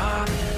stop